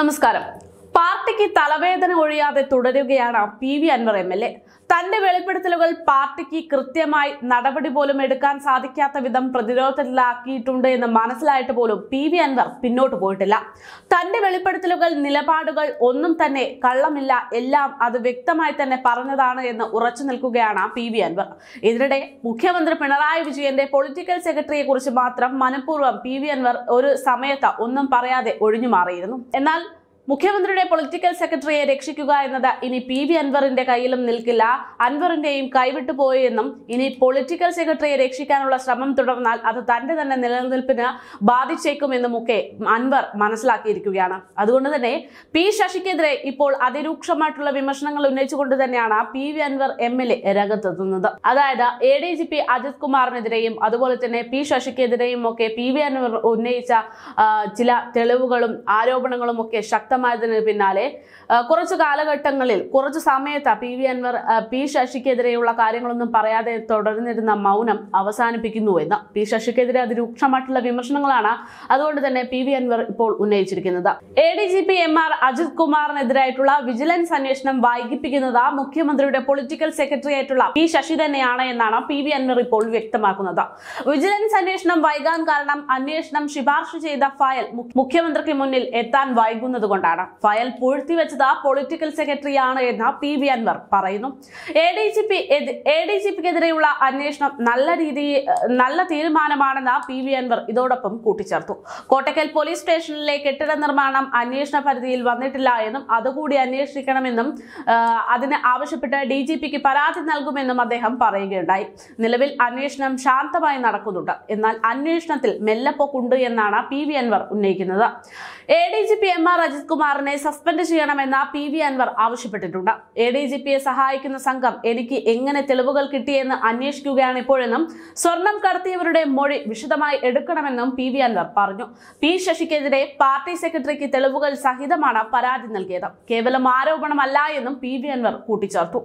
നമസ്കാരം പാർട്ടിക്ക് തലവേദന ഒഴിയാതെ തുടരുകയാണ് P V Anvar M L A. തന്റെ വെളിപ്പെടുത്തലുകൾ പാർട്ടിക്ക് കൃത്യമായി നടപടി പോലും എടുക്കാൻ സാധിക്കാത്ത വിധം പ്രതിരോധത്തിലാക്കിയിട്ടുണ്ട് എന്ന് മനസ്സിലായിട്ട് പോലും പി വി അൻവർ പിന്നോട്ട് പോയിട്ടില്ല. തന്റെ വെളിപ്പെടുത്തലുകൾ നിലപാടുകൾ ഒന്നും തന്നെ കള്ളമില്ല. എല്ലാം അത് വ്യക്തമായി തന്നെ പറഞ്ഞതാണ് എന്ന് ഉറച്ചു നിൽക്കുകയാണ് പി വി അൻവർ. ഇതിനിടെ മുഖ്യമന്ത്രി പിണറായി വിജയന്റെ പൊളിറ്റിക്കൽ സെക്രട്ടറിയെ കുറിച്ച് മാത്രം മനഃപൂർവം പി വി അൻവർ ഒരു സമയത്ത് ഒന്നും പറയാതെ ഒഴിഞ്ഞു മാറിയിരുന്നു. എന്നാൽ മുഖ്യമന്ത്രിയുടെ പൊളിറ്റിക്കൽ സെക്രട്ടറിയെ രക്ഷിക്കുക എന്നത് ഇനി പി വി അൻവറിന്റെ കയ്യിലും നിൽക്കില്ല. അൻവറിന്റെയും കൈവിട്ടു പോയെന്നും ഇനി പൊളിറ്റിക്കൽ സെക്രട്ടറിയെ രക്ഷിക്കാനുള്ള ശ്രമം തുടർന്നാൽ അത് തന്റെ തന്നെ നിലനിൽപ്പിന് ബാധിച്ചേക്കുമെന്നും ഒക്കെ അൻവർ മനസ്സിലാക്കിയിരിക്കുകയാണ്. അതുകൊണ്ട് തന്നെ പി ശശിക്കെതിരെ ഇപ്പോൾ അതിരൂക്ഷമായിട്ടുള്ള വിമർശനങ്ങൾ ഉന്നയിച്ചുകൊണ്ട് തന്നെയാണ് P V Anvar M L A രംഗത്തെത്തുന്നത്. അതായത് A D G P Ajith കുമാറിനെതിരെയും അതുപോലെ തന്നെ പി ശശിക്കെതിരെയും ഒക്കെ പി വി അൻവർ ഉന്നയിച്ച ചില തെളിവുകളും ആരോപണങ്ങളും ഒക്കെ ശക്തമായതിന് പിന്നാലെ കുറച്ച് കാലഘട്ടങ്ങളിൽ കുറച്ച് സമയത്ത് പി വി അൻവർ പി ശശിക്കെതിരെയുള്ള കാര്യങ്ങളൊന്നും പറയാതെ തുടർന്നിരുന്ന മൗനം അവസാനിപ്പിക്കുന്നു എന്ന്. പി ശശിക്കെതിരെ അതിരൂക്ഷമായിട്ടുള്ള വിമർശനങ്ങളാണ് അതുകൊണ്ട് തന്നെ പി വി അൻവർ ഇപ്പോൾ ഉന്നയിച്ചിരിക്കുന്നത്. A D G P M R Ajith കുമാറിനെതിരായിട്ടുള്ള vigilance അന്വേഷണം വൈകിപ്പിക്കുന്നത് മുഖ്യമന്ത്രിയുടെ പൊളിറ്റിക്കൽ സെക്രട്ടറി ആയിട്ടുള്ള പി ശശി തന്നെയാണ് എന്നാണ് പി വി അൻവർ ഇപ്പോൾ വ്യക്തമാക്കുന്നത്. വിജിലൻസ് അന്വേഷണം വൈകാൻ കാരണം അന്വേഷണം ശുപാർശ ചെയ്ത ഫയൽ മുഖ്യമന്ത്രിക്ക് മുന്നിൽ എത്താൻ വൈകുന്നത് ഫയൽ പൂഴ്ത്തിവെച്ചത് പൊളിറ്റിക്കൽ സെക്രട്ടറിയാണ് എന്ന് പി വി അൻവർ പറയുന്നു. A D G P A D G പിക്കെതിരെയുള്ള അന്വേഷണം നല്ല രീതി നല്ല തീരുമാനമാണെന്ന് പി വി അൻവർ ഇതോടൊപ്പം കൂട്ടിച്ചേർത്തു. കോട്ടക്കൽ പോലീസ് സ്റ്റേഷനിലെ കെട്ടിട നിർമ്മാണം അന്വേഷണ പരിധിയിൽ വന്നിട്ടില്ല എന്നും അതുകൂടി അന്വേഷിക്കണമെന്നും അതിന് ആവശ്യപ്പെട്ട് ഡി ജി പിക്ക് പരാതി നൽകുമെന്നും അദ്ദേഹം പറയുകയുണ്ടായി. നിലവിൽ അന്വേഷണം ശാന്തമായി നടക്കുന്നുണ്ട്. എന്നാൽ അന്വേഷണത്തിൽ മെല്ലപ്പൊക്കുണ്ട് എന്നാണ് പി വി അൻവർ ഉന്നയിക്കുന്നത്. A D G P M R Ajith കുമാറിനെ സസ്പെൻഡ് ചെയ്യണമെന്ന് പി വി അൻവർ ആവശ്യപ്പെട്ടിട്ടുണ്ട്. എ സഹായിക്കുന്ന സംഘം എനിക്ക് എങ്ങനെ തെളിവുകൾ കിട്ടിയെന്ന് അന്വേഷിക്കുകയാണ് ഇപ്പോഴെന്നും സ്വർണം കടത്തിയവരുടെ മൊഴി വിശദമായി എടുക്കണമെന്നും പി വി അൻവർ പറഞ്ഞു. പി ശശിക്കെതിരെ പാർട്ടി സെക്രട്ടറിക്ക് തെളിവുകൾ സഹിതമാണ് പരാതി നൽകിയത്. കേവലം ആരോപണമല്ല എന്നും പി വി അൻവർ കൂട്ടിച്ചേർത്തു.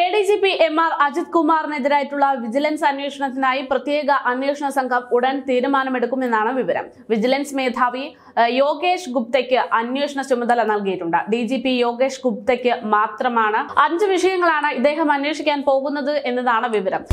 A D G P M R Ajith കുമാറിനെതിരായിട്ടുള്ള vigilance അന്വേഷണത്തിനായി പ്രത്യേക അന്വേഷണ സംഘം ഉടൻ തീരുമാനമെടുക്കുമെന്നാണ് വിവരം. വിജിലൻസ് മേധാവി യോഗേഷ് ഗുപ്തയ്ക്ക് അന്വേഷണ ചുമതല നൽകിയിട്ടുണ്ട്. ഡി ജി പി യോഗേഷ് ഗുപ്തയ്ക്ക് മാത്രമാണ് അഞ്ച് വിഷയങ്ങളാണ് ഇദ്ദേഹം അന്വേഷിക്കാൻ പോകുന്നത് എന്നതാണ് വിവരം.